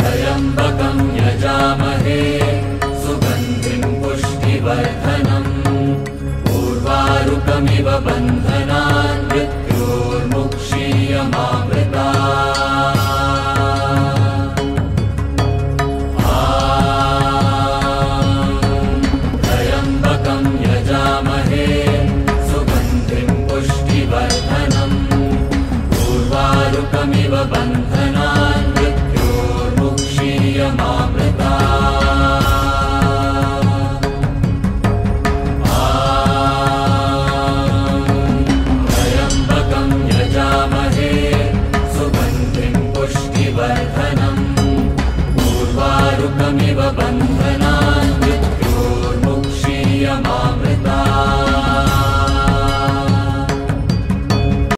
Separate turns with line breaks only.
त्र्यम्बकं यजामहे सुगन्धिं पुष्टिवर्धनम् पूर्वारुकमिव बन्धनान् ृता वयम्बकं यजामहे सुबन्त्रिपुष्टिबन्धनम् पूर्वारुकमिव बन्धनान् मृत्योर्भुक्षियमावृत